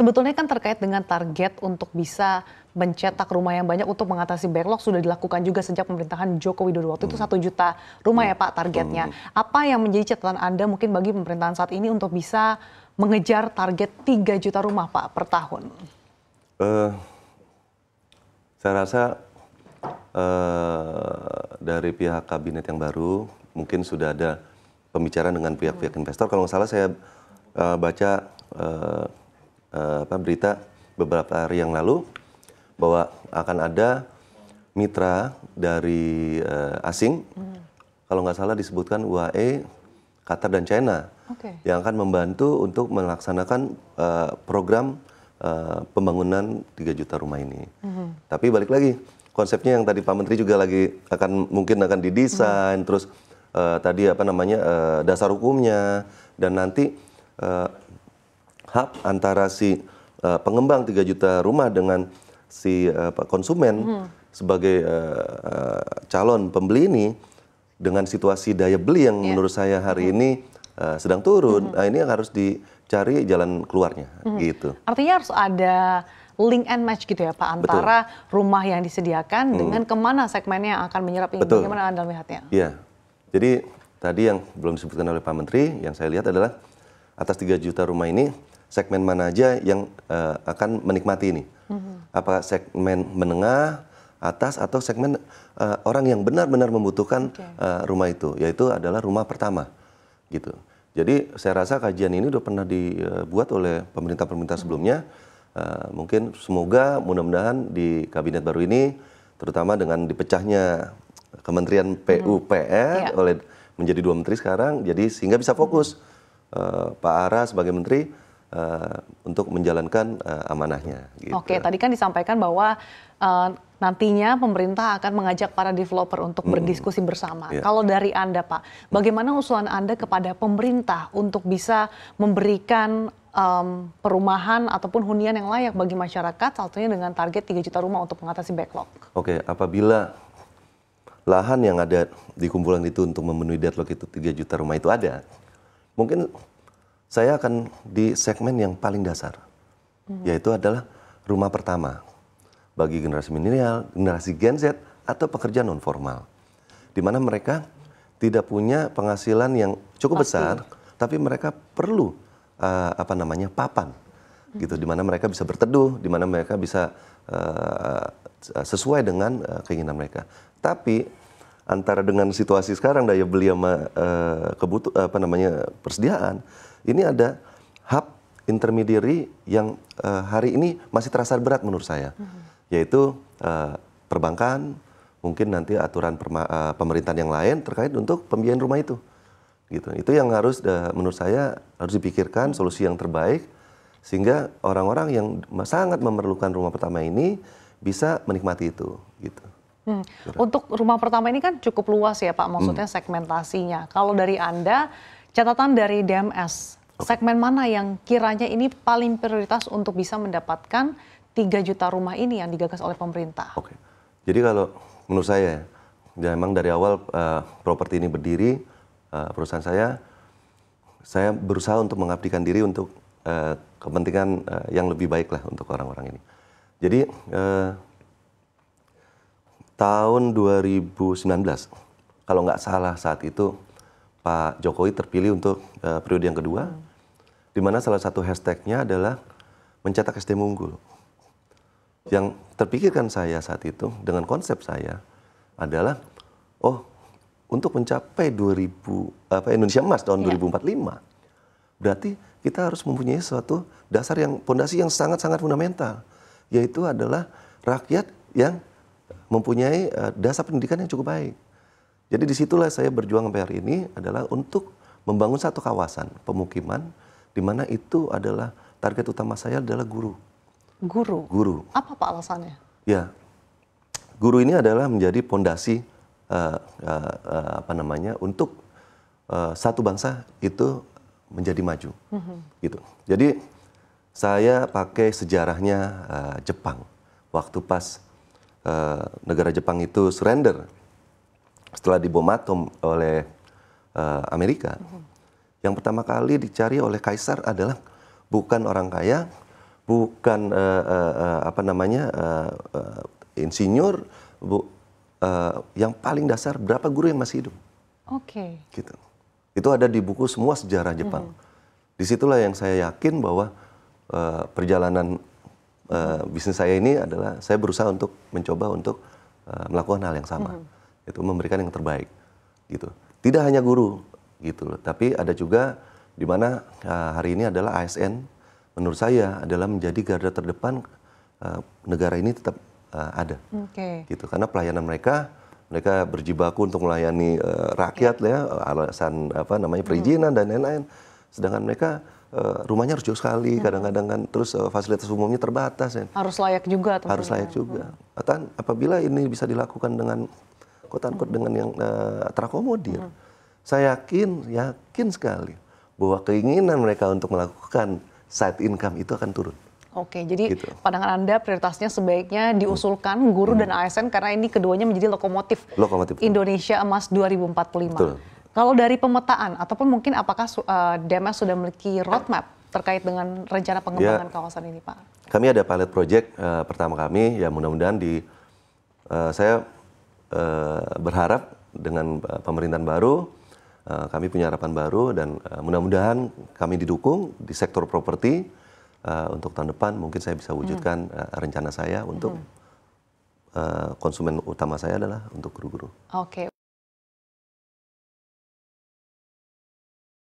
sebetulnya kan terkait dengan target untuk bisa mencetak rumah yang banyak untuk mengatasi backlog sudah dilakukan juga sejak pemerintahan Joko Widodo waktu itu satu juta rumah ya Pak targetnya. Apa yang menjadi catatan Anda mungkin bagi pemerintahan saat ini untuk bisa mengejar target 3 juta rumah Pak per tahun? Uh, saya rasa uh, dari pihak kabinet yang baru mungkin sudah ada pembicaraan dengan pihak-pihak investor. Kalau nggak salah saya uh, baca uh, uh, apa, berita beberapa hari yang lalu bahwa akan ada mitra dari uh, asing, hmm. kalau nggak salah disebutkan UAE, Qatar dan China, okay. yang akan membantu untuk melaksanakan uh, program uh, pembangunan 3 juta rumah ini. Hmm. Tapi balik lagi, konsepnya yang tadi Pak Menteri juga lagi akan mungkin akan didesain, hmm. terus uh, tadi apa namanya uh, dasar hukumnya, dan nanti uh, hub antara si uh, pengembang 3 juta rumah dengan si uh, konsumen hmm. sebagai uh, uh, calon pembeli ini dengan situasi daya beli yang yeah. menurut saya hari hmm. ini uh, sedang turun, hmm. nah, ini yang harus dicari jalan keluarnya, hmm. gitu. Artinya harus ada link and match gitu ya Pak antara Betul. rumah yang disediakan hmm. dengan ke mana segmennya yang akan menyerap ini. Betul. Bagaimana Anda melihatnya? Iya. Jadi tadi yang belum disebutkan oleh Pak Menteri, yang saya lihat adalah atas 3 juta rumah ini segmen mana aja yang uh, akan menikmati ini. Mm-hmm. Apakah segmen menengah, atas atau segmen uh, orang yang benar-benar membutuhkan okay. uh, rumah itu, yaitu adalah rumah pertama, gitu. Jadi saya rasa kajian ini sudah pernah dibuat oleh pemerintah-pemerintah mm-hmm. sebelumnya. Uh, mungkin semoga mudah-mudahan di kabinet baru ini, terutama dengan dipecahnya Kementerian PUPR mm-hmm. yeah. oleh menjadi dua menteri sekarang, jadi sehingga bisa fokus uh, Pak Ara sebagai menteri uh, untuk menjalankan uh, amanahnya. Gitu. Oke, tadi kan disampaikan bahwa uh, nantinya pemerintah akan mengajak para developer untuk hmm. berdiskusi bersama. Yeah. Kalau dari Anda, Pak, bagaimana usulan Anda kepada pemerintah untuk bisa memberikan um, perumahan ataupun hunian yang layak bagi masyarakat, satunya dengan target 3 juta rumah untuk mengatasi backlog? Oke, apabila lahan yang ada di kumpulan itu untuk memenuhi deadlock itu 3 juta rumah itu ada, mungkin saya akan di segmen yang paling dasar, hmm. yaitu adalah rumah pertama bagi generasi milenial, generasi Gen Z atau pekerja non formal, di mana mereka tidak punya penghasilan yang cukup Pasti. besar, tapi mereka perlu uh, apa namanya papan, hmm. gitu, di mana mereka bisa berteduh, di mana mereka bisa uh, sesuai dengan uh, keinginan mereka. Tapi antara dengan situasi sekarang daya beli sama uh, kebutuh apa namanya persediaan ini ada hub intermediary yang uh, hari ini masih terasa berat menurut saya, hmm. yaitu uh, perbankan, mungkin nanti aturan perma, uh, pemerintahan yang lain terkait untuk pembiayaan rumah itu. Gitu. Itu yang harus uh, menurut saya harus dipikirkan solusi yang terbaik sehingga orang-orang yang sangat memerlukan rumah pertama ini bisa menikmati itu gitu. Hmm. Untuk rumah pertama ini kan cukup luas ya Pak, maksudnya hmm. segmentasinya. Kalau dari Anda Catatan dari DMS, segmen mana yang kiranya ini paling prioritas untuk bisa mendapatkan 3 juta rumah ini yang digagas oleh pemerintah? Oke. Jadi kalau menurut saya, ya memang dari awal uh, properti ini berdiri, uh, perusahaan saya, saya berusaha untuk mengabdikan diri untuk uh, kepentingan uh, yang lebih baik lah untuk orang-orang ini. Jadi uh, tahun 2019, kalau nggak salah saat itu Pak Jokowi terpilih untuk uh, periode yang kedua, hmm. di mana salah satu hashtagnya adalah mencetak SDM unggul. Yang terpikirkan saya saat itu dengan konsep saya adalah, oh untuk mencapai 2000 apa Indonesia Emas tahun yeah. 2045, berarti kita harus mempunyai suatu dasar yang pondasi yang sangat-sangat fundamental, yaitu adalah rakyat yang mempunyai uh, dasar pendidikan yang cukup baik jadi di situlah saya berjuang sampai hari ini adalah untuk membangun satu kawasan pemukiman di mana itu adalah target utama saya adalah guru. Guru. Guru. Apa pak alasannya? Ya, guru ini adalah menjadi pondasi uh, uh, uh, apa namanya untuk uh, satu bangsa itu menjadi maju, mm-hmm. gitu. Jadi saya pakai sejarahnya uh, Jepang waktu pas uh, negara Jepang itu surrender setelah dibom atom oleh uh, Amerika, yang pertama kali dicari oleh kaisar adalah bukan orang kaya, bukan uh, uh, uh, apa namanya uh, uh, insinyur, bu, uh, yang paling dasar berapa guru yang masih hidup. Oke. Okay. Gitu. Itu ada di buku semua sejarah Jepang. Mm -hmm. Di situlah yang saya yakin bahwa uh, perjalanan uh, bisnis saya ini adalah saya berusaha untuk mencoba untuk uh, melakukan hal yang sama, mm -hmm. itu memberikan yang terbaik, gitu. Tidak hanya guru, gitu loh, tapi ada juga di mana uh, hari ini adalah ASN, menurut saya adalah menjadi garda terdepan uh, negara ini tetap uh, ada, okay. gitu. Karena pelayanan mereka mereka berjibaku untuk melayani uh, rakyat ya alasan apa namanya perizinan hmm. dan lain-lain sedangkan mereka uh, rumahnya harus jauh sekali hmm. kadang-kadang kan terus uh, fasilitas umumnya terbatas ya. harus layak juga tentunya. harus layak juga hmm. Atau apabila ini bisa dilakukan dengan kota hmm. dengan yang uh, terakomodir hmm. saya yakin yakin sekali bahwa keinginan mereka untuk melakukan side income itu akan turun Oke, jadi gitu. pandangan Anda prioritasnya sebaiknya diusulkan guru hmm. dan ASN karena ini keduanya menjadi lokomotif, lokomotif Indonesia Emas 2045. Betul. Kalau dari pemetaan ataupun mungkin apakah uh, DMS sudah memiliki roadmap terkait dengan rencana pengembangan ya, kawasan ini, Pak? Kami ada pilot project uh, pertama kami, ya mudah-mudahan di uh, saya uh, berharap dengan uh, pemerintahan baru uh, kami punya harapan baru dan uh, mudah-mudahan kami didukung di sektor properti uh, untuk tahun depan mungkin saya bisa wujudkan hmm. uh, rencana saya untuk hmm. uh, konsumen utama saya adalah untuk guru-guru. Oke, okay,